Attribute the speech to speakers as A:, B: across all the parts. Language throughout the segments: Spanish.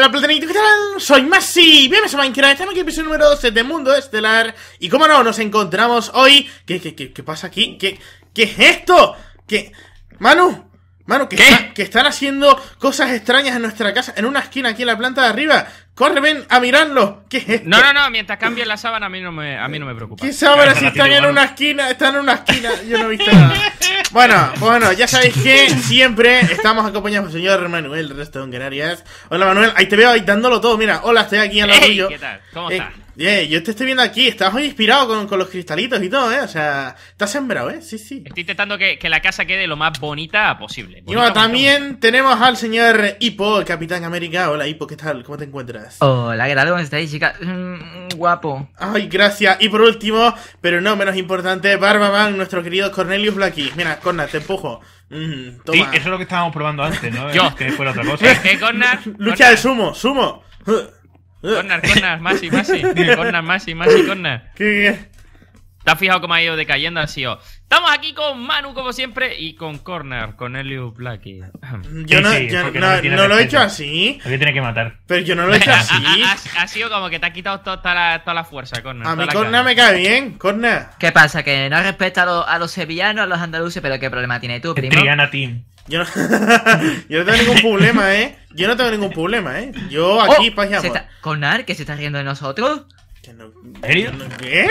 A: Hola platanito, ¿qué tal? Soy Masi, bienvenidos a Minecraft, estamos aquí en el episodio número 12 de Mundo Estelar Y como no, nos encontramos hoy... ¿Qué, qué, qué, qué pasa aquí? ¿Qué, ¿Qué es esto? ¿Qué? Manu, Manu, que, que están haciendo cosas extrañas en nuestra casa En una esquina aquí en la planta de arriba Corre, ven a mirarlo ¿Qué es esto?
B: No, no, no, mientras cambien la sábana a mí no me, a mí no me preocupa.
A: ¿Qué sabrá si están en una esquina? Están en una esquina, yo no he visto nada. Bueno, bueno, ya sabéis que siempre estamos acompañados por el señor Manuel Resto en Canarias. Hola Manuel, ahí te veo ahí dándolo todo. Mira, hola, estoy aquí al lado
B: Ey,
A: tuyo.
B: ¿qué tal? ¿Cómo
A: Eh,
B: estás?
A: eh, yo te estoy viendo aquí, estás hoy inspirado con, con los cristalitos y todo, ¿eh? O sea, estás sembrado, ¿eh? Sí, sí.
B: Estoy intentando que, que la casa quede lo más bonita posible.
A: Y bueno,
B: bonita,
A: también tenemos al señor Hippo, el Capitán América. Hola Hippo, ¿qué tal? ¿Cómo te encuentras?
C: Hola, ¿qué tal? ¿Cómo estáis, chicas? Mm, guapo.
A: Ay, gracias. Y por último, pero no menos importante, Barbaman, nuestro querido Cornelius Blacky. Mira, Corna, te empujo. Mm, toma.
D: Sí, eso es lo que estábamos probando antes, ¿no?
B: Yo.
D: Que fuera otra cosa.
B: Cornar,
A: Lucha de sumo, sumo.
B: Cornar, Cornar, Masi, Masi. Cornar, Masi, Masi, Cornar.
A: ¿Qué,
B: ¿Te has fijado cómo ha ido decayendo así? oh? Estamos aquí con Manu, como siempre, y con Corner, con Elio Blacky.
A: Yo no,
D: sí,
A: yo no,
D: no
A: lo he hecho así.
D: Lo tiene que matar.
A: Pero yo no lo he hecho así.
B: ha- ha- ha sido como que te ha quitado to- toda la, toda la fuerza, Corner.
A: A Corna
B: gana.
A: me cae bien, Corna.
C: ¿Qué pasa? Que no respeta a, los- a los sevillanos, a los andaluces, pero ¿qué problema tiene tú, primo?
D: Triana Team.
A: Yo no, yo no tengo ningún problema, ¿eh? Yo no tengo ningún problema, ¿eh? Yo
C: Oh,
A: aquí, paz y
C: ¿se
A: amor.
C: está- ¿Conar, que se está riendo de nosotros?
D: ¿En serio?
A: ¿Qué?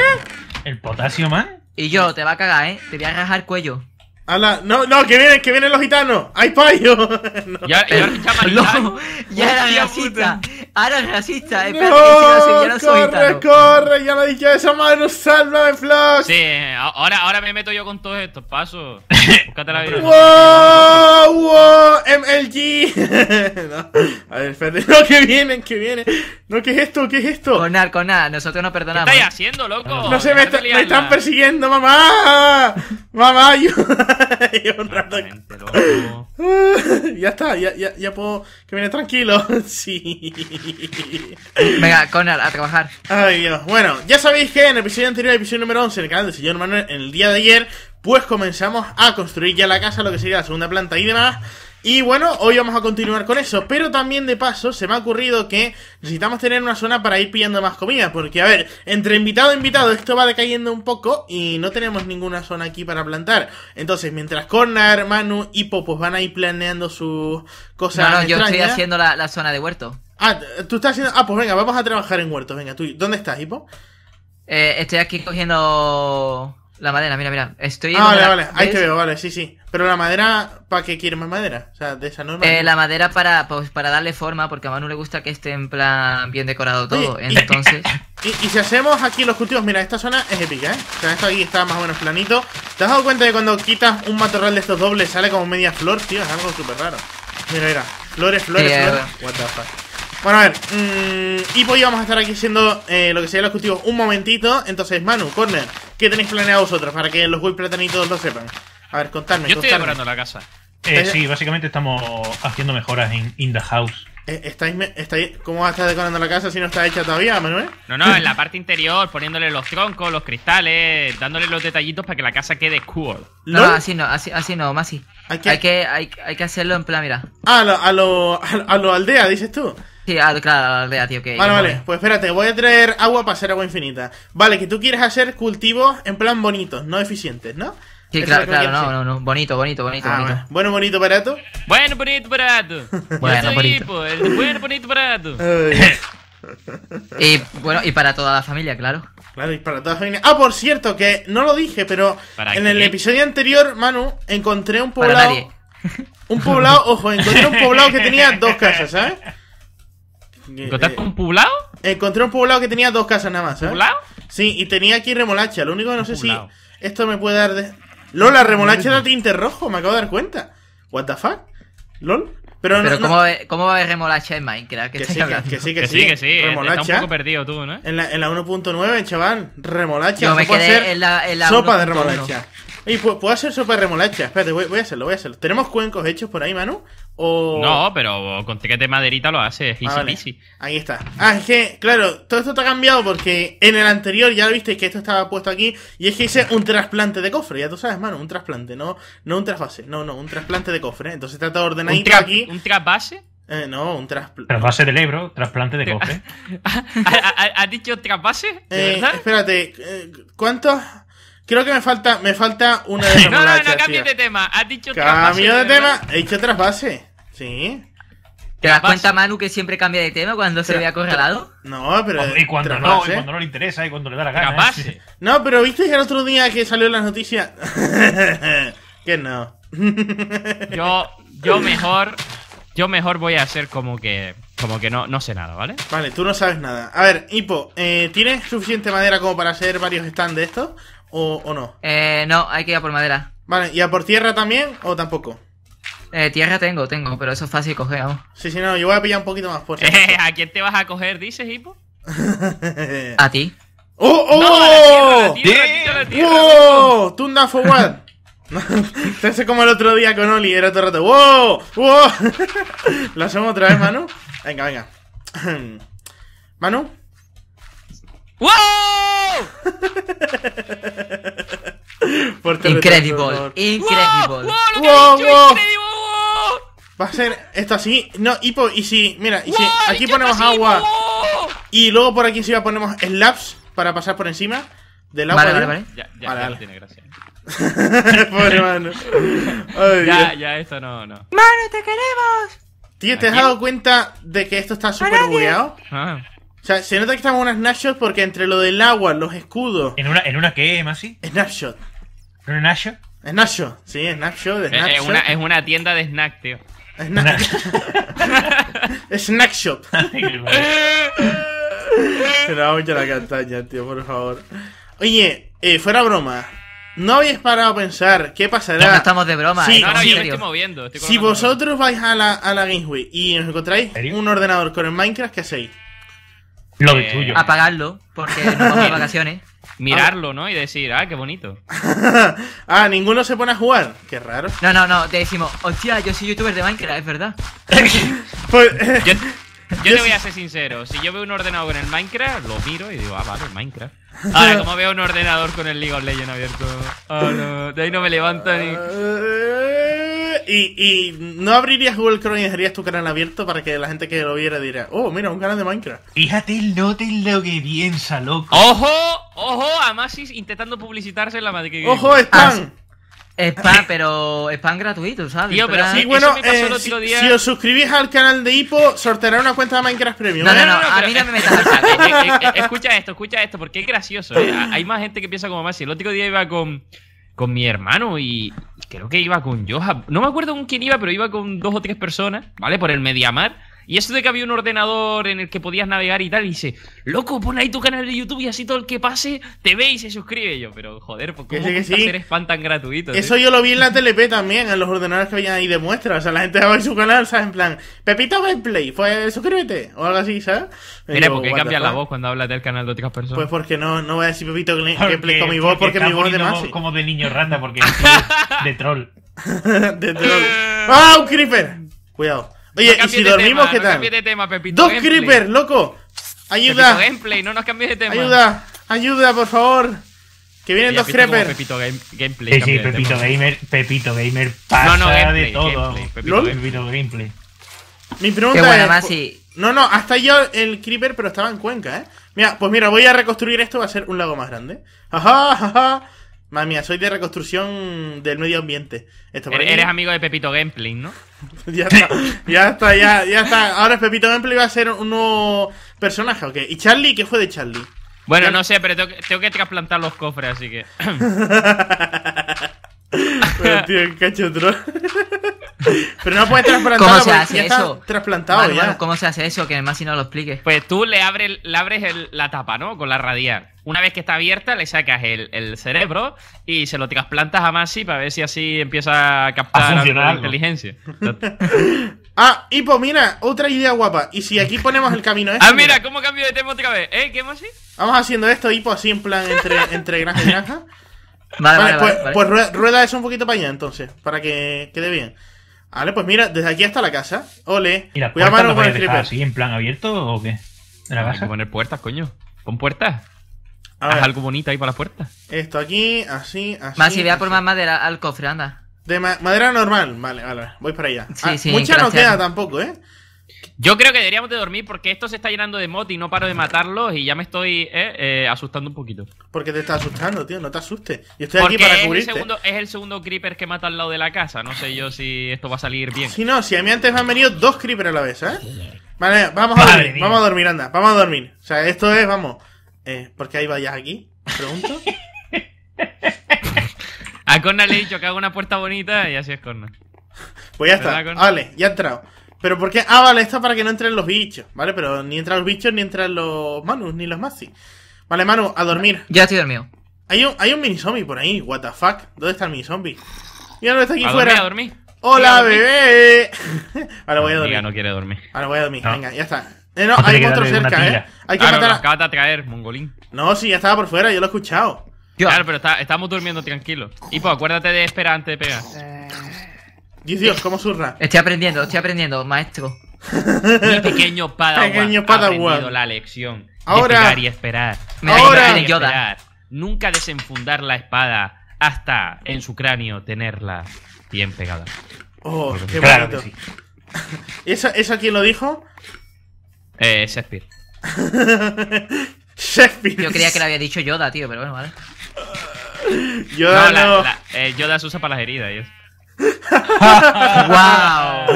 D: ¿El potasio, man?
C: Y yo, te va a cagar, ¿eh? Te voy a rajar cuello.
A: Ala, no, no, que vienen, que vienen los gitanos. ¡Ay, payo! No.
B: Y ahora, y ahora llama al gitano.
C: No, ya era
B: Hostia
C: racista. Ahora es racista.
A: No,
C: que si sevillanos son
A: corre,
C: gitanos.
A: corre, ya lo he dicho eso, Manu, sálvame, Flash.
B: Sí, ahora, ahora me meto yo con todos estos pasos. Búscate la vida.
A: ¡Wow! ¡Wow! MLG. no. A ver, espérate. No, que vienen, que vienen. No, ¿qué es esto? ¿Qué es esto?
C: Conar, Conar, nosotros no
B: ¿Qué
C: perdonamos.
B: estáis haciendo, loco?
A: No sé, me, está- están persiguiendo, mamá. Mamá, yo. Llevo un rato. Ya está, ya, ya, ya puedo. Que viene tranquilo. sí.
C: Venga, Conar, a trabajar.
A: Ay, Dios. Bueno, ya sabéis que en el episodio anterior, el episodio número 11, en el canal del señor Manuel, en el día de ayer, pues comenzamos a construir ya la casa, lo que sería la segunda planta y demás. Y bueno, hoy vamos a continuar con eso. Pero también de paso, se me ha ocurrido que necesitamos tener una zona para ir pillando más comida. Porque, a ver, entre invitado e invitado, esto va decayendo un poco y no tenemos ninguna zona aquí para plantar. Entonces, mientras Corner, Manu y Popo van a ir planeando sus cosas.
C: No, no, yo estoy haciendo la, la zona de huerto.
A: Ah, tú estás haciendo. Ah, pues venga, vamos a trabajar en huertos. Venga, tú. ¿Dónde estás, Hipo?
C: Eh, estoy aquí cogiendo la madera, mira, mira. Estoy
A: Ah, vale, vale, ahí
C: ¿ves?
A: te veo, vale, sí, sí. Pero la madera, ¿para qué quieres más madera? O sea, de esa norma.
C: Eh, la madera para, pues, para darle forma, porque a Manu le gusta que esté en plan bien decorado todo.
A: Oye,
C: Entonces,
A: y, y si hacemos aquí los cultivos, mira, esta zona es épica, ¿eh? O sea, esto aquí está más o menos planito. ¿Te has dado cuenta de cuando quitas un matorral de estos dobles sale como media flor, tío? Es algo súper raro. Mira, mira, flores, flores, flores. What the fuck. Bueno, a ver, mm, y pues vamos a estar aquí haciendo eh, lo que sería los cultivos un momentito. Entonces, Manu, Corner, ¿qué tenéis planeado vosotros para que los Will platanitos lo sepan? A ver, contadme,
B: Yo estoy
A: contadme.
B: decorando la casa.
D: Eh, sí, básicamente estamos haciendo mejoras en In the House.
A: Eh, ¿Estáis, me- estáis, ¿Cómo vas a estar decorando la casa si no está hecha todavía, Manuel?
B: No, no, en la parte interior, poniéndole los troncos, los cristales, dándole los detallitos para que la casa quede cool.
C: no, así no, así, así no, más así.
A: Hay que-
C: Hay que, hay, hay que hacerlo en plan, mira.
A: Ah, a lo, a lo, a lo aldea, dices tú.
C: Sí, ah, claro, la aldea, tío, que.
A: Vale, vale, pues espérate, voy a traer agua para hacer agua infinita. Vale, que tú quieres hacer cultivos en plan bonitos, no eficientes, ¿no?
C: Sí,
A: Eso
C: claro, claro, no, no, no. Bonito, bonito, bonito,
A: Ah,
C: bonito.
A: bueno. bueno, bonito, barato.
B: Bueno, bonito, barato.
C: Bueno, bonito.
B: El bueno, bonito, barato.
C: Y bueno, y para toda la familia, claro.
A: claro, y para toda la familia. Ah, por cierto, que no lo dije, pero
B: ¿Para
A: en
B: qué?
A: el episodio anterior, Manu, encontré un
C: Para
A: poblado.
C: nadie.
A: Un poblado, ojo, encontré un poblado que tenía dos casas, ¿sabes?
B: ¿Encontraste
A: Eh,
B: un poblado?
A: Encontré un poblado que tenía dos casas nada más, ¿sabes?
B: ¿Poblado?
A: Sí, y tenía aquí remolacha. Lo único que no sé si esto me puede dar de. Lola, remolacha da tinte rojo, me acabo de dar cuenta. ¿What the fuck? ¿Lol? Pero, no-
C: Pero
A: no-
C: ¿cómo, va- ¿cómo va a haber remolacha en Minecraft? ¿Qué
A: que, sí, que,
C: hablando?
A: que sí, que,
B: Que
A: sí,
B: sí, que sí. Está un
A: Remolacha.
B: poco perdido tú, ¿no?
A: En la, en la 1.9, chaval. Remolacha.
C: Yo me quedé
A: hacer
C: en la, en la
A: sopa de
C: 1.1.
A: remolacha. Y puedo hacer sopa de remolacha. Espérate, voy, voy a hacerlo, voy a hacerlo. ¿Tenemos cuencos hechos por ahí, Manu? O...
B: No, pero con ticket de maderita lo haces easy
A: Ah, vale.
B: peasy.
A: Ahí está. Ah, es que, claro, todo esto te ha cambiado porque en el anterior ya viste que esto estaba puesto aquí y es que hice un trasplante de cofre, ya tú sabes, mano, un trasplante, no, no un trasfase, no, no, un trasplante de cofre. Entonces está
B: ¿Un
A: ordenadito
B: trap,
A: aquí.
B: ¿Un trap base?
A: Eh, no, un trasplante.
D: Trasvase del Ebro, trasplante de cofre.
B: ¿Ha- ha- ¿Has dicho trasvase? ¿De
A: Eh,
B: verdad?
A: espérate, eh, ¿cuántos? Creo que me falta, me falta una de
B: No, no, no, cambies de tema. Has dicho trasvase.
A: Cambio de tema. He dicho trasvase. Sí.
C: ¿Te das cuenta, Manu, que siempre cambia de tema cuando se ve acorralado?
A: No, pero.
D: y cuando no, y cuando no le interesa, y cuando le da la gana. ¿eh?
B: Trasvase.
A: No, pero viste que el otro día que salió en las noticias. que no.
B: Yo, yo mejor. Yo mejor voy a hacer como que. Como que no, no sé nada, ¿vale?
A: Vale, tú no sabes nada. A ver, Hipo, eh, ¿tienes suficiente madera como para hacer varios stands de estos? ¿O, o no?
C: Eh, no, hay que ir a por madera.
A: Vale, ¿y a por tierra también o tampoco?
C: Eh, tierra tengo, tengo, pero eso es fácil coger, vamos.
A: Sí, sí, no, yo voy a pillar un poquito más
B: Eh,
A: acaso.
B: ¿A quién te vas a coger, dices, Hipo?
C: A ti.
A: ¡Oh,
B: No, la
A: oh!
B: tierra, a la tierra, a la tierra.
A: ¡Wow! Tunda for what? Te hace como el otro día con Oli, era todo el rato. ¡Wow! ¡Wow! ¿Lo hacemos otra vez, Manu? Venga, venga. ¿Manu?
B: ¡Wow!
C: Incredible, incredible.
B: ¡Wow! ¡Lo que
A: Wow. Va a ser esto así. No, Hipo, y si, mira, y si
B: ¡Wow!
A: aquí ponemos
B: pasivo,
A: agua y luego por aquí encima ponemos slabs para pasar por encima del agua.
C: Vale, vale.
B: Ya, ya,
A: Vale,
B: ya
A: vale.
B: no tiene gracia.
A: Pobre Manu. Ay,
B: Ya,
A: Dios.
B: ya, esto no, no.
C: ¡Manu, te queremos!
A: Tío, ¿te has dado cuenta de que esto está súper bugueado?
B: Ah.
A: O sea, se nota que estamos en una snapshot porque entre lo del agua, los escudos.
D: ¿En una, ¿En una qué, Masi?
A: Snapshot.
D: ¿En una Nasho?
A: Snapshot. Sí,
B: Es,
A: snapshot.
B: es una, es una tienda de snack, tío.
A: Sna- Snackshot. Se le va mucho la castaña, tío, por favor. Oye, eh, fuera broma. ¿No habéis parado a pensar qué pasará?
C: No, no estamos de broma,
A: Sí,
C: eh,
B: No,
C: no,
B: yo me
C: serio.
B: estoy moviendo. estoy
A: Si vosotros vais a la, a la Week y os encontráis un ordenador con el Minecraft, ¿qué hacéis?
D: Lo
B: Eh,
D: de tuyo.
C: Apagarlo, porque nos vamos de vacaciones.
B: Mirarlo, ¿no? Y decir, ah, qué bonito.
A: ah, ninguno se pone a jugar. Qué raro.
C: No, no, no, te decimos, hostia, yo soy youtuber de Minecraft, es verdad.
A: Pues,
B: Yo, yo te voy a ser sincero. Si yo veo un ordenador con el Minecraft, lo miro y digo, ah, vale, Minecraft. Ahora, como veo un ordenador con el League of Legends abierto, ah, no, de ahí no me levanto ni.
A: Y, y no abrirías Google Chrome y dejarías tu canal abierto para que la gente que lo viera dirá, oh, mira, un canal de Minecraft.
D: Fíjate el note en lo que piensa, loco.
B: ¡Ojo! ¡Ojo! A Masis intentando publicitarse en la madre que.
A: ¡Ojo,
C: Ah,
A: spam!
C: Spam, pero spam gratuito, ¿sabes?
B: Tío, pero
A: Sí,
B: Eso
A: bueno, eh, si,
B: día.
A: si os suscribís al canal de Hipo, sorteará una cuenta de Minecraft Premium.
C: No,
A: ¿eh?
C: no, no, a
B: pero-
C: mí no me metas al
B: escucha, esto, escucha esto, porque es gracioso. eh. Hay más gente que piensa como Masi. El otro día iba con, con mi hermano y creo que iba con Johan. No me acuerdo con quién iba, pero iba con dos o tres personas, ¿vale? Por el Mediamar. Y eso de que había un ordenador en el que podías navegar y tal, y dice, loco, pon ahí tu canal de YouTube y así todo el que pase te ve y se suscribe. Y yo, pero joder, ¿por
A: Que
B: ¿cómo
A: sí, que sí.
B: hacer spam tan gratuito?
A: Eso
B: tío?
A: yo lo vi en la TLP también, en los ordenadores que había ahí de muestra. O sea, la gente va a su canal, ¿sabes? En plan, Pepito Gameplay, pues suscríbete. O algo así, ¿sabes? Y
B: Mira,
A: yo,
B: ¿por qué cambias la voz cuando hablas del canal de otras personas?
A: Pues porque no, no voy a decir Pepito Gameplay con mi voz, porque, mi voz es de Masi.
D: Como de niño rata, porque de troll.
A: de troll. ¡Ah, un creeper! Cuidado. Oye,
B: No
A: ¿y si dormimos
B: tema,
A: qué
B: no
A: tal?
B: cambies de tema, Pepito
A: ¡Dos
B: Gameplay.
A: creepers, loco!
B: Pepito
A: ¡Ayuda!
B: Gameplay, no nos cambies de tema.
A: ¡Ayuda! ¡Ayuda, por favor! Que vienen dos creepers.
B: Pepito Game- Gameplay.
D: Sí, sí, Pepito
B: tema.
D: Gamer, Pepito Gamer pasa
B: No, no, gameplay,
D: de todo.
B: gameplay, Pepito
A: ¿Lol?
B: Gameplay.
D: Pepito Gameplay.
A: Mi pregunta
C: Qué buena,
A: es...
C: Masi.
A: No, no, hasta yo el creeper, pero estaba en Cuenca, ¿eh? Mira, pues mira, voy a reconstruir esto, va a ser un lago más grande. ¡Ajá, ajá! Madre mía, soy de reconstrucción del medio ambiente. Esto por
B: Eres,
A: aquí.
B: amigo de Pepito Gameplay, ¿no?
A: Ya está, ya está, ya, ya está. Ahora Pepito Gameplay va a ser un nuevo personaje, ¿ok? ¿Y Charlie? ¿Qué fue de Charlie?
B: Bueno, no sé, pero tengo que, tengo que trasplantar los cofres, así que.
A: Pero, tío, qué. Pero no puedes trasplantarlo
C: ¿Cómo se hace eso?
A: trasplantado
C: Manu,
A: ya.
C: Manu, ¿cómo se hace eso? Que más si no lo expliques.
B: Pues tú le abres, le abres el- la tapa, ¿no? Con la radial. Una vez que está abierta, le sacas el, el cerebro y se lo trasplantas a Masi para ver si así empieza a captar
D: A
B: algo
D: funcionar
B: de
D: algo.
B: inteligencia.
A: Ah, y pues mira, otra idea guapa. Y si aquí ponemos el camino este.
B: ah, mira, ¿cómo cambio de tema otra vez? ¿Eh? ¿Qué Masi?
A: Vamos haciendo esto, Hipo, así en plan entre, entre granja y granja.
C: Vale,
A: Vale,
C: vale,
A: pues,
C: vale.
A: pues rue- rueda eso un poquito para allá entonces, para que quede bien. Vale, pues mira, desde aquí hasta la casa. Ole.
D: ¿Y las puertas
A: Manu,
D: las
A: con el
D: a
A: creeper.
D: así en plan abierto o qué? ¿De la
B: Hay que
D: casa?
B: poner puertas, coño. Pon puertas.
A: A
B: Haz
A: ver,
B: algo bonito ahí para las puertas.
A: esto aquí, así, así.
C: Más si vea por más madera al cofre, anda.
A: De ma- madera normal, vale, vale, voy para allá.
C: Sí,
A: Ah,
C: sí,
A: mucha no queda tampoco, ¿eh?
B: Yo creo que deberíamos de dormir porque esto se está llenando de mod y no paro de matarlos y ya me estoy eh, eh, asustando un poquito.
A: Porque te estás asustando, tío, no te asustes. Yo estoy aquí
B: Porque
A: para
B: es el, segundo, es el segundo creeper que mata al lado de la casa. No sé yo si esto va a salir bien.
A: Si no, si a mí antes me han venido dos creepers a la vez, ¿eh? Vale, vamos a dormir,
D: mía.
A: vamos a dormir, anda, vamos a dormir. O sea, esto es, vamos. Eh, ¿Por qué hay vallas aquí? Pregunto.
B: A Corna le he dicho que haga una puerta bonita y así es Corna.
A: Pues ya está. Vale, ya ha entrado. Pero ¿por qué? Ah, vale, esto es para que no entren los bichos, ¿vale? Pero ni entran los bichos, ni entran los Manus, ni los Maxi. Vale, Manu, a dormir.
C: Ya estoy dormido.
A: Hay un, hay un mini zombie por ahí, what the fuck. ¿Dónde está el mini zombie? Mira, no está aquí
B: ¿A
A: fuera.
B: dormir, a dormir?
A: ¡Hola,
B: ¿A dormir?
A: bebé! vale, voy a dormir.
B: Diga, no quiere dormir.
A: Vale, voy a dormir.
D: No.
A: Venga, ya está. Eh, no, hay otro cerca, ¿eh? Hay que
B: Claro, lo
A: matar a...
B: de traer, mongolín.
A: No, sí, ya estaba por fuera, yo lo he escuchado.
B: Claro, pero está- estamos durmiendo tranquilos. Y pues acuérdate de esperar antes de pegar.
A: Dios, Dios, cómo surra.
C: Estoy aprendiendo, estoy aprendiendo, maestro.
B: Mi pequeño padawan
A: Pequeño
B: ha
A: Padawan.
B: aprendido la lección de
A: Ahora-
B: y esperar.
C: Me
A: Ahora-
B: y
C: Yoda.
B: esperar. Nunca desenfundar la espada hasta en su cráneo tenerla bien pegada.
A: Oh, qué
D: Claro
A: bonito.
D: sí.
A: ¿Eso, ¿Eso quién lo dijo?
B: Eh, Shakespeare.
A: Sheffield.
C: Yo creía que lo había dicho Yoda, tío, pero bueno, vale.
A: Yoda
B: No, la-
A: no.
B: la- eh, Yoda se usa para las heridas. y eso.
C: ¡Wow!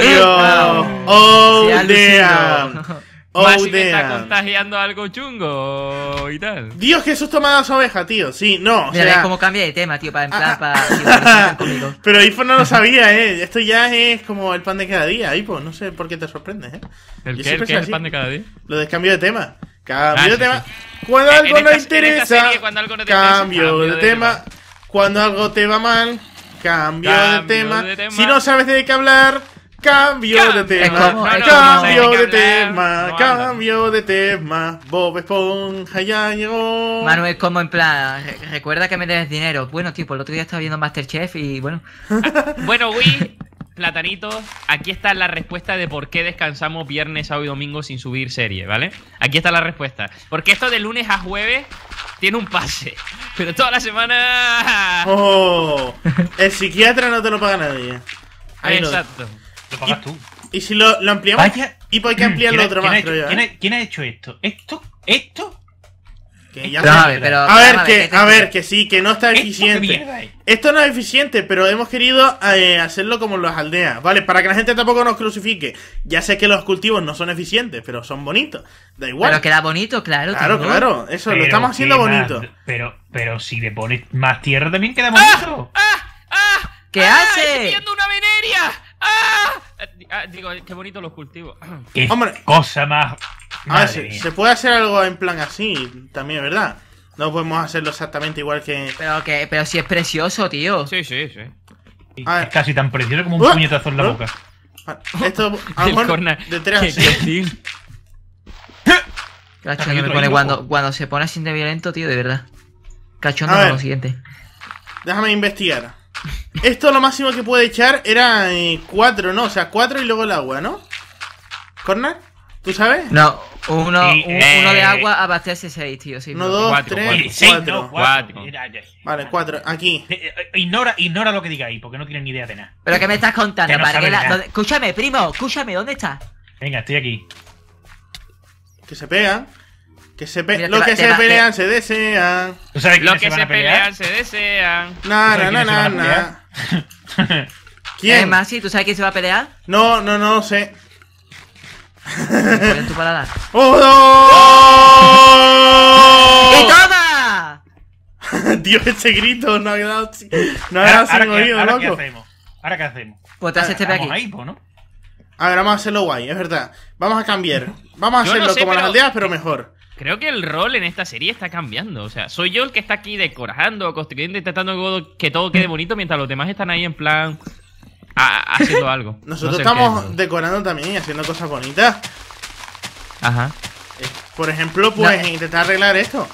A: Dios. Oh,
C: Sí,
A: damn. Oh,
B: Masi que está
A: damn.
B: contagiando algo chungo y tal.
A: Dios, dado esa oveja, tío. Sí, no. O
C: Mira,
A: sea,
C: ves cómo cambia de tema, tío, para en plan, para, tío.
A: Pero Ifo no lo sabía, eh. Esto ya es como el pan de cada día, Ifo. No sé por qué te sorprendes, eh.
B: ¿El
A: Yo
B: qué? ¿El qué es el pan de cada día?
A: Lo de cambio de tema. Cambio
B: Ah,
A: de
B: sí,
A: tema.
B: sí.
A: Cuando
B: En-
A: algo
B: en
A: no
B: esta- esta
A: interesa.
B: serie, cuando algo no te interesa,
A: cambio de tema. Cuando algo te va mal. Cambio, de, tema.
B: de tema.
A: Si no sabes de qué hablar. Cambio
B: Cambio.
A: de tema.
C: como-
A: cambio de tema. cambio de tema. Bob Esponja ya llegó.
C: Manuel, como en plan, re- recuerda que me debes dinero. Bueno, tío, pues el otro día estaba viendo Masterchef y bueno.
B: Bueno, Wii, Platanito, aquí está la respuesta de por qué descansamos viernes, sábado y domingo sin subir serie, ¿vale? Aquí está la respuesta. Porque esto de lunes a jueves tiene un pase. Pero toda la semana.
A: Oh, el psiquiatra no te lo paga nadie. Ahí.
B: Exacto.
D: Lo pagas tú.
A: Y si lo, lo ampliamos.
D: Vaya.
A: Y hay que ampliarlo
D: ¿Quién
A: otro
D: quién ha
A: más,
D: hecho-
A: creo yo.
D: ¿quién,
A: ¿eh?
D: ha, quién ha hecho esto? ¿Esto? ¿Esto?
A: Que ya
C: Pero,
A: sé.
C: a ver, pero.
A: A ver,
C: vamos
A: que,
C: ¿qué te-
A: a ver, que sí, que no está
D: ¿Esto qué
A: eficiente.
D: es?
A: Esto no es eficiente, pero hemos querido eh, hacerlo como en las aldeas, ¿vale? Para que la gente tampoco nos crucifique. Ya sé que los cultivos no son eficientes, pero son bonitos. Da igual.
C: Pero queda bonito, claro.
A: claro, claro. Eso, lo estamos haciendo bonito.
D: más- pero, pero si le pones más tierra también queda bonito.
B: ¡Ah! ¡Ah!
C: ¿Qué
B: ¡Ah!
C: hace?
B: ¡Estoy una veneria! ¡Ah! Eh, ah, digo, qué bonitos los cultivos.
D: Qué
A: Hombre.
D: cosa más.
A: A ver,
D: Madre
A: se,
D: mía.
A: se puede hacer algo en plan así, también, ¿verdad? No podemos hacerlo exactamente igual que.
C: Pero que, pero si es precioso, tío.
B: Sí, sí, sí.
A: a ver.
D: Es casi tan precioso como un
A: Uh,
D: puñetazo en la
A: uh.
D: boca.
A: Ah, Esto, a lo mejor de tres.
C: Cachondo
D: Hay
C: me pone cuando, cuando se pone así de violento, tío, de verdad. Cachondo con lo siguiente.
A: Déjame investigar. Esto lo máximo que puede echar era 4, ¿no? O sea, 4 y luego el agua, ¿no? ¿Corner? ¿Tú sabes?
C: No, uno,
D: Sí,
C: un-
B: eh.
C: uno de agua abastece 6, tío. Sí,
A: Uno,
C: pero-
A: dos,
B: Cuatro,
A: tres,
B: cuatro.
A: Cuatro.
B: Cuatro.
A: Vale, 4. Aquí.
D: Eh, eh, Ignora, ignora lo que digáis, porque no tienen ni idea de nada.
C: ¿Pero qué me estás contando?
D: Que no
C: ¿Para
D: sabe
C: qué la-
D: nada.
C: dónde- Escúchame, primo, escúchame, ¿dónde estás?
D: Venga, estoy aquí.
A: Que se pegan. Que se pe
C: Mira, va-
A: que se
C: va-
A: pelean se desean.
D: ¿Tú sabes
B: Los
D: quiénes
B: que
D: se
B: pelean se desean.
A: Na,
D: ¿Tú
A: na,
D: sabes
A: na,
D: quiénes se van
A: na,
D: a
A: na.
C: Eh,
A: ¿Quién?
C: Maxi, ¿tú sabes quién se va a pelear?
A: No, no, no sé.
C: ¿Cuál es tu paladar?
A: ¡Oh!
C: ¡Y
A: no!
C: toma!
A: Dios, ese grito no ha quedado, sin- no ha
D: Ahora,
A: quedado sin
D: ahora qué-
A: oído,
D: ahora qué
A: loco.
D: hacemos? ¿Ahora qué hacemos?
C: Pues te haces este aquí.
D: ahí, pues, ¿no?
A: A ver, vamos a hacerlo guay, es verdad. Vamos a cambiar. Vamos a
B: Yo no
A: hacerlo
B: sé,
A: como en las
B: pero-
A: aldeas, pero mejor.
B: Creo que el rol en esta serie está cambiando. O sea, soy yo el que está aquí decorando, construyendo, intentando que que todo quede bonito, mientras los demás están ahí en plan. A- haciendo algo. No
A: Nosotros
B: sé
A: estamos
B: qué.
A: decorando también y haciendo cosas bonitas.
B: Ajá.
A: Eh, Por ejemplo, pues
C: No.
A: intentar arreglar esto.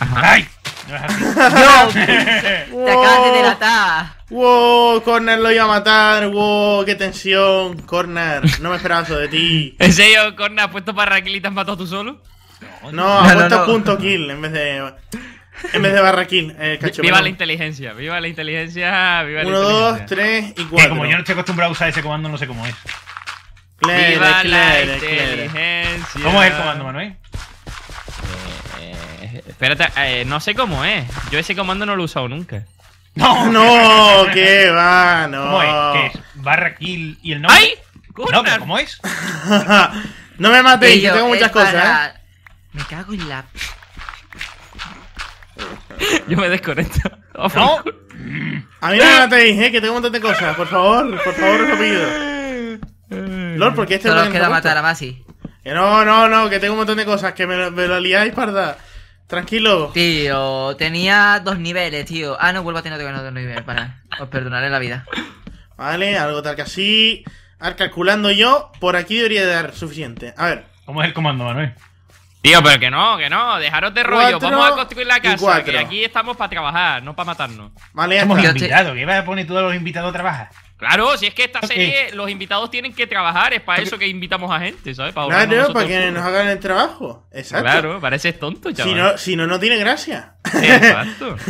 B: Ajá.
D: ¡Ay! No.
C: Te acabas de delatar.
A: Wow, Corner lo iba a matar. Wow, qué tensión. Corner, no me esperaba eso de ti.
B: ¿En serio, Corna, has puesto para Raquel y te has matado tú solo?
A: No, ha
C: No, no,
A: puesto
C: no.
A: punto kill en vez de. En vez de barra kill. Eh, cacho,
B: viva la inteligencia, viva la inteligencia, viva
A: Uno,
B: la
A: dos,
B: inteligencia.
A: tres y
D: Que
A: cuatro.
D: como yo no estoy acostumbrado a usar ese comando, no sé cómo es.
A: Claro,
B: ¡Viva la
A: claro, claro.
B: inteligencia!
D: ¿Cómo es el comando, Manuel?
B: Eh, espérate, eh, no sé cómo es. Yo ese comando no lo he usado nunca.
D: No,
A: No, que va, no.
D: ¿Cómo es? ¿Qué es? ¿Barra kill y el nombre?
B: ¡Ay!
D: No, pero
B: ¡Corner!
D: ¿cómo es?
A: no me matéis,
C: Ello
A: tengo muchas
C: es
A: cosas, ¿eh?
C: para- Me cago en la.
B: Yo me desconecto. Oh,
D: No.
A: A mí no me matéis, eh, que tengo un montón de cosas. Por favor, por favor, os lo pido. Lord, porque este
C: Solo
A: bloque
C: queda
A: no
C: matar a? Masi.
A: Que no, no, no, que tengo un montón de cosas, que me, lo- me lo liáis, parda. Tranquilo.
C: Tío, tenía dos niveles, tío. Ah, no, vuelvo a tener otro dos niveles. Para. Os perdonaré la vida.
A: Vale, algo tal que así. Calculando yo, por aquí debería de dar suficiente. A ver,
D: ¿Cómo es el comando, Manuel?
B: Tío, pero que no, que no, dejaros de rollo.
A: Cuatro
B: Vamos a construir la casa, que aquí estamos para trabajar, no para matarnos.
A: vale, ya
D: Somos.
C: Yo
D: invitados. ¿Qué vas a poner todos los invitados a trabajar?
B: Claro, si es que esta serie, los invitados tienen que trabajar, es para eso que invitamos a gente, ¿sabes? Para
A: Claro, para que nos hagan el trabajo. Exacto.
B: Claro, pareces tonto, chaval.
A: Si no, si no, no tiene gracia.
B: Exacto.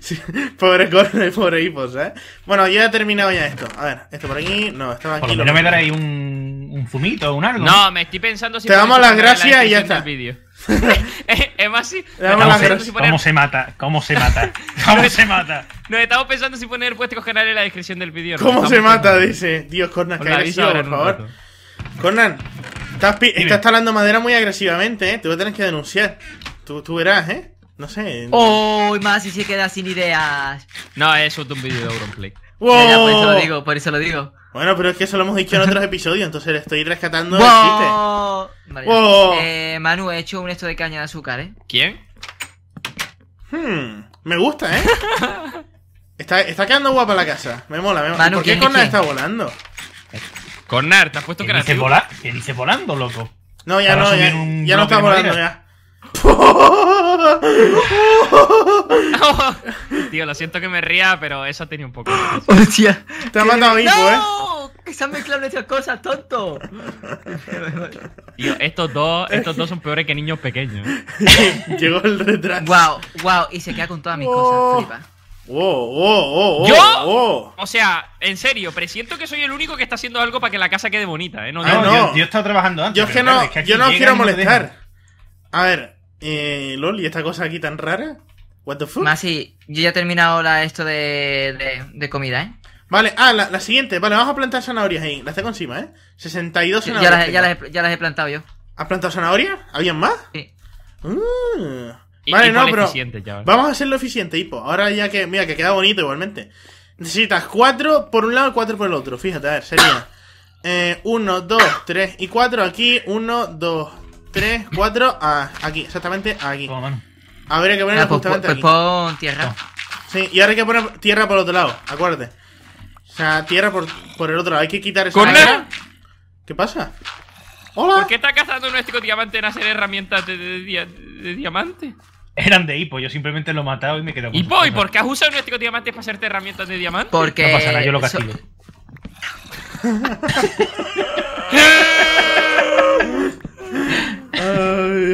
A: Sí, pobre corre, pobre hipos, ¿eh? Bueno, ya he terminado ya esto. A ver, esto por aquí. No, estaba aquí.
D: Por lo menos me daréis un, un zumito o un algo.
B: No, me estoy pensando si
A: Te damos
B: poner
A: las
B: en la
A: gracias y ya
B: descripción
A: está.
B: del vídeo. es, más, sí.
A: Le damos las gracias.
B: si poner-
D: ¿Cómo se mata? ¿Cómo se mata? ¿Cómo se mata?
B: Nos estamos pensando si poner vuestros canales en la descripción del vídeo. ¿no?
A: ¿Cómo se mata?
B: pensando.
A: Dice. Dios, Cornan,
B: aviso
A: agresivo, por favor. Cornan, estás, pi- estás talando madera muy agresivamente, ¿eh? Te voy a tener que denunciar. Tú, tú verás, ¿eh? No sé.
C: ¡Oh! Masi se queda sin ideas.
B: No, eso es un vídeo de Auronplay.
A: ¡Wow!
C: Por eso lo digo, por eso lo digo.
A: Bueno, pero es que eso lo hemos dicho en otros episodios, entonces le estoy rescatando el chiste.
C: ¡Wow! Vale.
A: Wow.
C: Eh, Manu, he hecho un esto de caña de azúcar, ¿eh?
B: ¿Quién?
A: Hmm, me gusta, ¿eh? Está, está quedando guapa la casa. Me mola, me mola.
C: Manu,
A: ¿Por qué
C: ¿quién es
A: Cornan
C: quién?
A: está volando?
B: Cornar, te has puesto
D: ¿Qué dice,
B: creativo.
D: vola- ¿Qué dice volando, loco?
A: No, ya
D: Ahora
A: no, ya,
D: un
A: ya no
D: bloque
A: está
D: de
A: volando,
D: madera.
A: ya.
B: Tío, lo siento que me ría, pero eso tenía un poco.
C: ¡Hostia!
A: Te ha matado ¿eh?
C: ¡No! ¡Que se han mezclado nuestras cosas, tonto!
B: Tío, estos dos, estos dos son peores que niños pequeños.
A: Llegó el retraso.
C: ¡Wow! ¡Wow! Y se queda con todas mis
A: Oh.
C: cosas, flipa.
A: Wow,
B: ¿Yo? O sea, en serio, presiento que soy el único que está haciendo algo para que la casa quede bonita, ¿eh? No,
A: Ah, no.
D: Yo, yo he estado trabajando antes.
A: Yo es que no,
D: claro,
A: yo no quiero molestar. A ver, eh, LOL, ¿y esta cosa aquí tan rara? What the fuck?
C: Masi, yo ya he terminado la, esto de, de, de comida, ¿eh?
A: Vale, ah, la, la siguiente. Vale, vamos a plantar zanahorias ahí. Las tengo encima, ¿eh? 62
C: Ya,
A: zanahorias.
C: las, ya, las, he- ya las he plantado yo.
A: ¿Has plantado zanahorias? ¿Habían más?
C: Sí.
A: Uh. Vale, no, pero
B: chaval.
A: vamos a hacerlo eficiente, Hipo. Ahora ya que, mira, que queda bonito igualmente. Necesitas 4 por un lado y 4 por el otro. Fíjate, a ver, sería 1, 2, 3 y 4 aquí. 1, 2, 3, 4 aquí, exactamente aquí.
D: Mano.
A: Habría que ponerlo
C: Ah, pues,
A: justamente
C: pues
A: aquí.
C: pon tierra.
D: No.
A: Sí, y ahora hay que poner tierra por el otro lado, acuérdate. O sea, tierra por, por el otro lado. Hay que quitar esa
B: ¿Corner?
A: madera. ¿Qué pasa? Hola.
B: ¿Por qué está cazando nuestro diamante en hacer herramientas de, de dia- de diamante?
D: Eran de hipo, yo simplemente lo he matado y me quedo con
B: ¿Y
D: sus
B: po, ¿y por qué has usado nuestro diamante para hacerte herramientas de diamante?
C: Porque.
D: No pasa nada, yo lo castigo.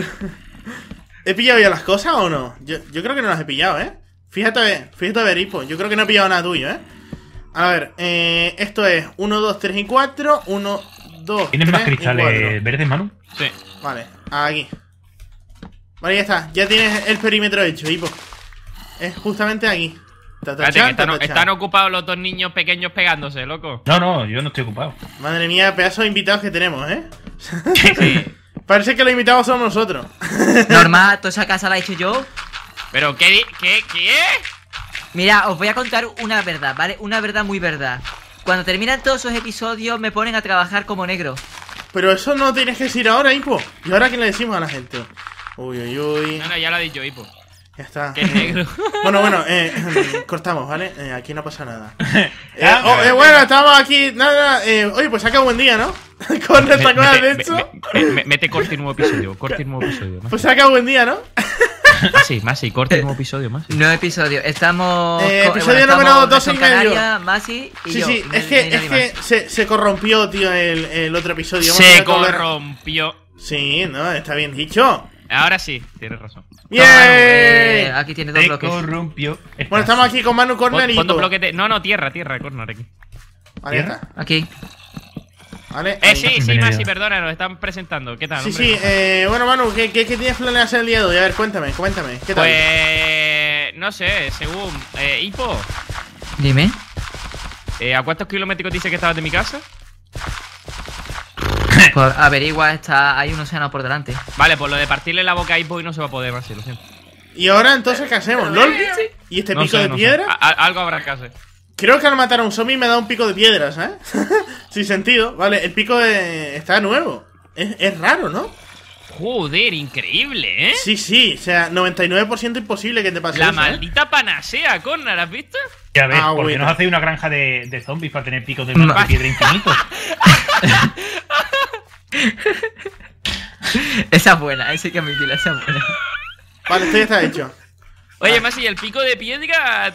A: ¿He pillado ya las cosas o no? Yo, yo creo que no las he pillado, ¿eh? Fíjate a ver, fíjate a ver, Hipo. Yo creo que no he pillado nada tuyo, ¿eh? A ver, eh, esto es 1, 2, 3 y 4. 1, 2,
D: ¿Tienes más
A: 3 y
D: cristales
A: 4.
D: verdes, Manu?
B: Sí.
A: Vale, aquí. Vale, ya está. Ya tienes el perímetro hecho, Hipo. Es justamente aquí.
B: Espérate, que
A: Tatachan,
B: están, ocupados los dos niños pequeños pegándose, loco.
D: No, no, yo no estoy ocupado.
A: Madre mía, pedazo de invitados que tenemos, ¿eh?
B: Sí.
A: Parece que los invitados somos nosotros.
C: Normal, toda esa casa la he hecho yo.
B: Pero, ¿qué? di- ¿Qué? ¿Qué?
C: Mira, os voy a contar una verdad, ¿vale? Una verdad muy verdad. Cuando terminan todos esos episodios me ponen a trabajar como negro.
A: Pero eso no tienes que decir ahora, Hipo. ¿Y ahora qué le decimos a la gente? Uy, uy, uy.
B: No, no, ya lo ha dicho Hipo.
A: Ya está.
B: Que es negro.
A: Bueno, bueno, eh, cortamos, ¿vale? Eh, aquí no pasa nada. Eh, oh, eh, bueno, estamos aquí. Nada, eh, oye, pues saca buen día, ¿no? Con esta cosa de
B: me- Mete corte y nuevo episodio. Corte y nuevo episodio.
A: Pues saca buen día, ¿no?
B: más sí, más sí. Corte y nuevo episodio. Más sí.
C: No episodio, estamos.
A: Eh, episodio número dos
C: Nelson
A: y medio.
C: Masi y
A: Sí,
C: yo.
A: sí, es que, es que se, se corrompió, tío, el, el otro episodio. Hemos
B: Se corrompió.
A: Sí, no, está bien dicho.
B: Ahora sí, tienes razón.
A: ¡Bien!
C: Eh, aquí tienes dos
D: Te
C: bloques.
D: corrompió.
A: Bueno, estamos aquí con Manu Corner y
B: No, no, tierra, tierra, corner aquí.
A: Está.
C: Aquí.
A: ¿Vale?
B: Eh, sí, sí. Masi, perdona, nos están presentando. ¿Qué tal?
A: Sí,
B: hombre?
A: sí, eh, bueno, Manu, ¿qué, qué, qué tienes planeado hacer el día de hoy? A ver, cuéntame, cuéntame. ¿Qué tal?
B: Pues. No sé, según. Eh, Hipo,
C: Dime.
B: eh, ¿a cuántos kilómetros dice que estabas de mi casa?
C: Pues averigua, está, hay un océano por delante.
B: Vale, pues lo de partirle la boca a Hipo y no se va a poder, Masi, lo siento.
A: Y ahora, entonces, ¿qué hacemos? ¿LOL? ¿Y este
B: No
A: pico
B: sé,
A: de
B: no
A: piedra?
B: Algo habrá que hacer.
A: Creo que al matar a un zombie me da un pico de piedra, ¿sabes? Sin sentido. Vale, el pico de... está nuevo. Es, es raro, ¿no?
B: Joder, increíble, ¿eh?
A: Sí, sí, o sea, 99% imposible que te pase
B: La
A: eso, ¿eh?
B: maldita panacea, Connor, ¿has visto?
D: Ya ves,
A: Ah,
D: ¿por qué
A: bueno.
D: no hacéis una granja de, de zombies para tener picos de piedra infinitos?
C: Esa es buena, esa hay que admitirla, esa es buena.
A: Vale, esto ya está hecho.
B: Oye, Masi, ¿y el pico de piedra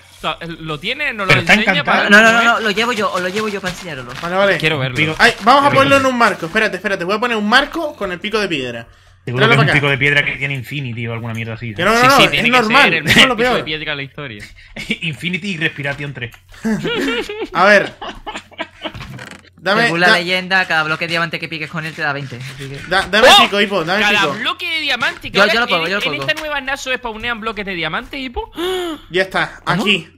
B: lo tiene? ¿Nos lo
D: Pero
B: enseña para
C: No, no, no, no, lo llevo yo, os lo llevo yo para enseñaroslo.
A: Vale, vale.
B: Quiero verlo.
D: Pico-
A: Ay, vamos a
D: Pico
A: ponerlo en un marco. Espérate, espérate. Voy a poner un marco con el pico de piedra.
D: Seguro que es un pico de piedra que tiene Infinity o alguna mierda así.
A: Que no, no,
B: Sí,
A: no,
B: sí,
A: es normal.
B: ser el
A: es lo
B: pico de
A: peor.
B: piedra de la historia.
D: Infinity y Respiration 3.
A: A ver. Dame,
C: Según la
A: da-
C: leyenda, cada bloque de diamante que piques con él te da 20. así que-
A: da- dame
B: ¡Oh!
A: pico, Hipo, dame
B: Cada
A: pico.
B: bloque de diamante. que
C: Yo- yo lo pongo,
B: en,
C: yo lo
B: en esta nueva Naso spawnean bloques de diamante, Hipo.
A: Ya está, aquí.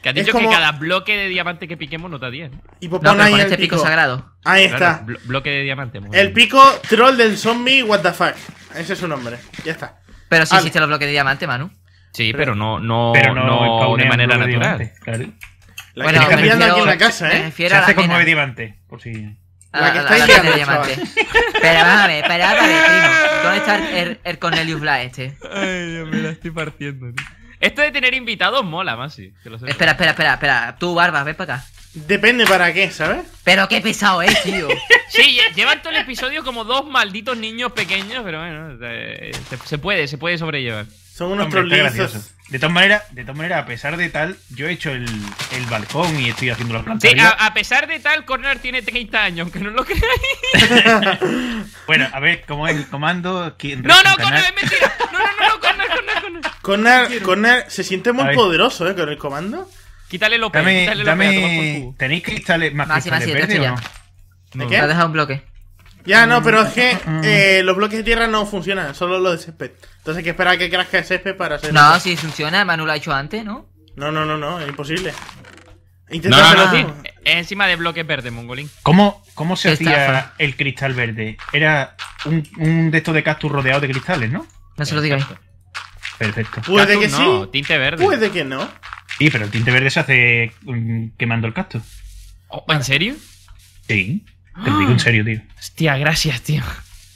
B: Que has
A: Es
B: dicho
A: como-
B: que cada bloque de diamante que piquemos nos da 10. ¿no?
A: Hipo,
C: No,
A: pon ahí
C: con este pico
A: pico.
C: sagrado.
A: Ahí
B: Claro,
A: está.
B: blo- bloque de diamante. muy
A: El
B: bien.
A: pico troll del zombie, what the fuck. Ese es su nombre. Ya está.
C: Pero sí
A: Vale.
C: existen los bloques de diamante, Manu.
B: Sí, pero no, no,
D: Pero no,
B: no de manera natural.
D: claro.
A: La
C: Bueno,
A: que está aquí en la casa, ¿eh?
D: Se hace con nueve diamantes, por si...
A: La que liando,
C: diamante. Pero vamos a ver, espera, vamos a ver, primo. ¿Dónde está el, el- el Cornelius Black este?
B: Ay, Dios, me la estoy partiendo. tío. Esto de tener invitados mola, más sí. que lo.
C: Espera, espera, espera, espera. Tú, Barba, ven para acá.
A: Depende para qué, ¿sabes?
C: Pero qué pesado es, tío.
B: Sí, lle- llevan todo el episodio como dos malditos niños pequeños, pero bueno, eh, se, se puede, se puede sobrellevar.
A: Son unos trollizos.
D: De todas maneras, de todas maneras, a pesar de tal, yo he hecho el, el balcón y estoy haciendo las plantas.
B: Sí, a, pesar de tal, Corner tiene 30 años, aunque no lo creáis.
D: Bueno, a ver, ¿cómo es el comando? ¿Quién
B: No, no, Corner, es mentira. No, no, no, no, Corner, Corner, Corner.
A: Connor, Connor se siente muy poderoso, ¿eh? Con el comando.
B: Quítale los
D: Dame,
B: quítale los
D: dame... ¿Tenéis cristales más cristales verdes o no?
C: ha dejado un bloque.
A: Ya, no, pero es que eh, los bloques de tierra no funcionan, solo los de césped. Entonces hay que esperar a que crezca el césped para hacer.
C: No, si funciona, Manu lo ha hecho antes, ¿no?
A: No, no, no, no, es imposible. Intenta
B: No, no,
A: hacerlo
B: no,
A: tú.
B: sí. Es encima de bloques verdes, mongolín.
D: ¿Cómo, cómo se
C: Estafa.
D: hacía el cristal verde? Era un, un de estos de cactus rodeado de cristales, ¿no?
C: No se lo digáis.
D: Perfecto.
A: Puede que
B: no,
A: sí,
B: tinte verde.
A: puede que no.
D: Sí, pero el tinte verde se hace mm, quemando el cactus.
B: Oh, ¿En serio?
D: Sí. Te lo digo en serio, tío.
B: Hostia, gracias, tío.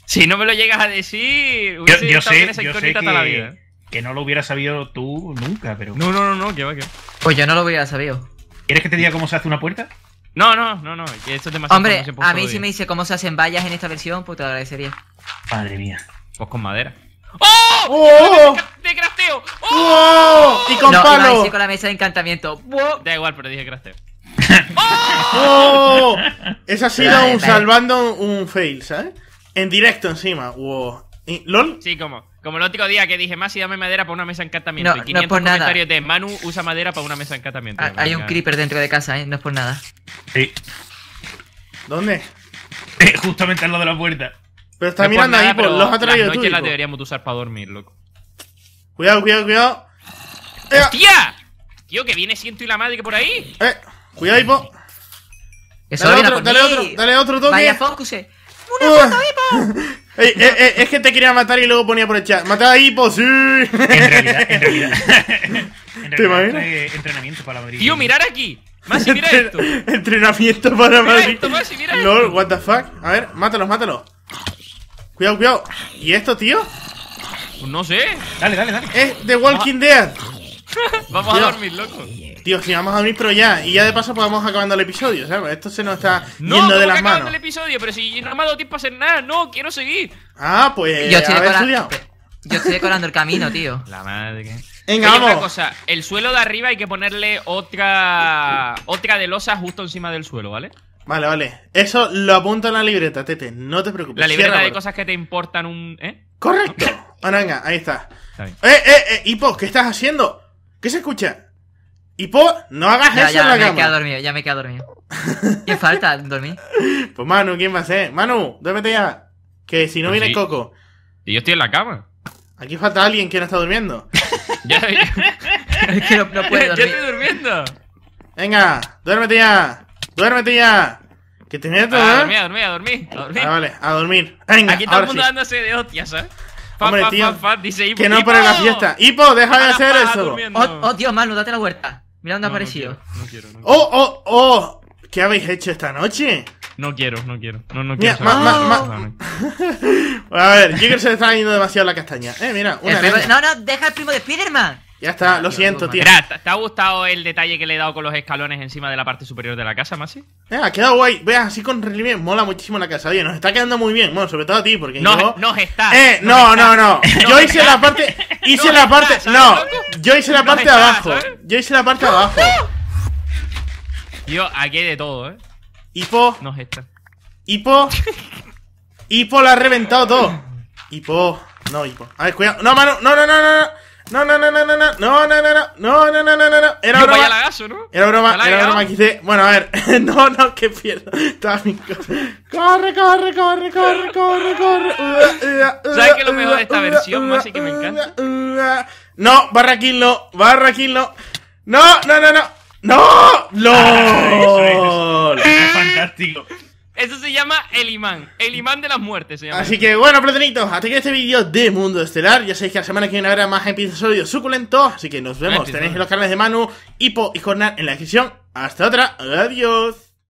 B: Si no me lo llegas a decir,
D: Yo, yo sé,
B: esa
D: yo sé
B: toda la vida.
D: que, que no lo hubiera sabido tú nunca, pero...
B: No, no, no, no, que va, que va.
C: Pues yo no lo hubiera sabido.
D: ¿Quieres que te diga cómo se hace una puerta?
B: No, no, no, no, que esto es demasiado
C: Hombre, a mí si me dice cómo se hacen vallas en esta versión, pues te lo agradecería.
D: Madre mía.
B: Pues con madera. ¡Oh!
A: ¡Oh!
B: ¡De crafteo! ¡Oh!
A: ¡Oh! ¡Y con
C: no, iba a
A: palo!
C: decir con la mesa de encantamiento. ¡Wow!
B: Da igual, pero dije crafteo.
A: ¡Oh! Ese ha sido
C: Vale,
A: un
C: vale.
A: salvando un fail, ¿sabes? En directo encima. Wow. ¿LOL?
B: Sí, como, como el otro día que dije, Masi, dame madera para una mesa de encantamiento.
C: No,
B: y
C: no es
B: 500
C: por nada.
B: comentarios de Manu usa madera para una mesa de encantamiento.
C: Ah, Hay un creeper dentro de casa, ¿eh? No es por nada.
D: Sí.
A: ¿Dónde?
D: Justamente al lado de la puerta.
A: Pero está
B: No por
A: mirando
B: nada,
A: ahí,
B: pero
A: los ha traído
B: las
A: tú.
B: las deberíamos de usar para dormir, loco.
A: Cuidado, cuidado, cuidado. Eh,
B: ¡Tía! Tío, que viene siento y la madre que por ahí.
A: eh, cuidado, Hipo.
C: Solo
A: Dale otro,
C: por
A: dale
C: mí.
A: otro, dale otro toque.
C: Vaya focus. eh.
A: Uh. Ey, eh, eh, es que te quería matar y luego ponía por el chat. Mata a Hipo, sí.
D: En realidad, en realidad. en
A: ¿Te
D: realidad
A: imaginas?
D: trae entrenamiento para Madrid.
B: Tío, mirar aquí. Masi, mira esto.
A: Entrenamiento para
B: Mira
A: Madrid.
B: esto, Masi, mira esto.
A: what the fuck. A ver, mátalos, mátalos. Cuidado, cuidado. ¿Y esto, tío?
B: Pues no sé.
D: Dale, dale, dale.
A: Es The Walking Dead.
B: Vamos a dormir, loco.
A: Tío, si vamos a dormir, pero ya. Y ya de paso, pues vamos acabando el episodio, ¿sabes? Esto se nos está
B: No,
A: yendo
B: ¿cómo
A: de
B: que
A: las
B: acabando
A: manos.
B: el episodio? Pero si no me ha dado tiempo a hacer nada. No, quiero seguir.
A: Ah, pues.
C: Yo estoy,
A: haber
C: decora-
A: estudiado.
C: Yo estoy decorando el camino, tío.
B: La madre que...
A: Venga,
B: Oye, una
A: vamos.
B: cosa. El suelo de arriba hay que ponerle otra... Otra de losa justo encima del suelo, ¿vale?
A: Vale, vale. Eso lo apunto en la libreta, Tete. No te preocupes.
B: La libreta
A: Cierra,
B: de
A: bro.
B: cosas que te importan un... ¿Eh?
A: Correcto. Ahora venga, ahí está.
B: Está bien.
A: Eh, eh, eh, Hipo, ¿qué estás haciendo? ¿Qué se escucha? Hipo, no hagas
C: Ya,
A: eso en la
C: me
A: cama.
C: dormido, ya me he quedado dormido. ¿Quién falta? Dormir.
A: Pues Manu, ¿quién va a ser? Manu, duérmete ya. Que si no
B: Pues
A: viene
B: sí.
A: Coco.
B: Y yo estoy en la cama.
A: Aquí falta alguien que no está durmiendo.
B: Ya,
C: Es que no, no puede
B: yo
C: dormir.
B: estoy durmiendo.
A: Venga, duérmete ya. Duérmete ya. Que te meto,
B: A
A: ¿eh?
B: dormir, a dormir, a dormir. A dormir.
A: Ah, vale, a dormir. Venga,
B: Aquí todo el mundo
A: sí.
B: dándose de hostias, ¿sabes? Fa,
A: Hombre,
B: fa,
A: tío,
B: fa, fa, dice Ipo,
A: Que no pare la fiesta. Hipo, deja de hacer eso.
C: Oh, oh, Dios, Manu, date la vuelta. Mira dónde ha
B: No, no
C: aparecido.
B: quiero, No quiero, no quiero.
A: Oh, oh, oh. ¿Qué habéis hecho esta noche?
B: No quiero, no quiero. No, no
A: Mira,
B: quiero.
A: ma-
B: saber.
A: ma- ma-
B: no.
A: A ver, yo creo que se le está yendo demasiado la castaña. Eh, mira, una
C: primo-. No, no, deja el primo de Spiderman.
A: Ya está, lo siento, tío.
B: Mira, ¿te ha gustado el detalle que le he dado con los escalones encima de la parte superior de la casa, Masi?
A: Eh, ha quedado guay. Veas, así con relieve mola muchísimo la casa. Oye, nos está quedando muy bien. Bueno, sobre todo a ti, porque yo...
B: Nos, nos está.
A: Eh,
B: nos
A: no,
B: está.
A: no, no. Yo hice la parte. Hice
B: No
A: la parte.
B: ¿sabes,
A: No. Yo hice la
B: No
A: parte de
B: está,
A: abajo.
B: ¿sabes?
A: Yo hice la parte de abajo.
B: Yo, aquí hay de todo, ¿eh?
A: Hipo.
B: Nos está.
A: Hipo. Hipo la ha reventado todo. Hipo. No, Hipo. A ver, cuidado. No, mano. No, no, no, no. No, no, no, no, no, no, no, no, no, no, no, no, no, no, no, no. Era broma.
B: lagazo, ¿no?
A: Era broma,
B: ¿Te la ha
A: era broma que hice. Bueno, a ver. No, no, que pierdo. Corre, corre, corre, corre, corre, corre.
B: ¿Sabes qué es lo mejor de esta versión, Masi, que me encanta?
A: No, barra kill no, barra kill no. No, no, no, no. ¡No! ¡LOL!
D: Eso es fantástico.
B: Eso se llama el imán. El imán de las muertes se llama.
A: Así que bueno, platanitos, hasta aquí este vídeo de Mundo Estelar. Ya sabéis que la semana que viene habrá más episodios suculentos. Así que nos vemos. Tenéis los canales de Manu, Hipo y Jornal en la descripción. Hasta otra. Adiós.